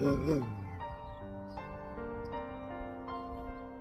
Uh, uh.